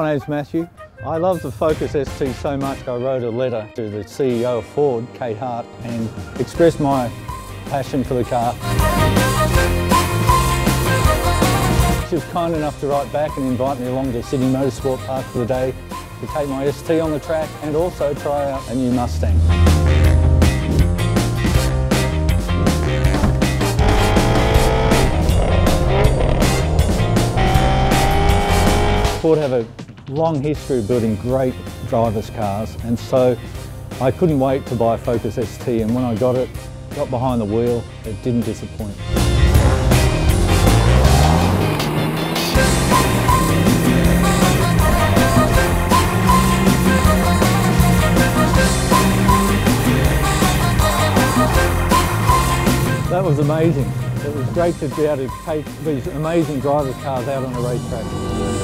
My name's Matthew. I love the Focus ST so much I wrote a letter to the CEO of Ford, Kay Hart, and expressed my passion for the car. She was kind enough to write back and invite me along to Sydney Motorsport Park for the day to take my ST on the track and also try out a new Mustang. Ford have a long history of building great drivers cars and so I couldn't wait to buy a Focus ST and when I got it, got behind the wheel, it didn't disappoint. That was amazing. It was great to be able to take these amazing drivers cars out on a racetrack.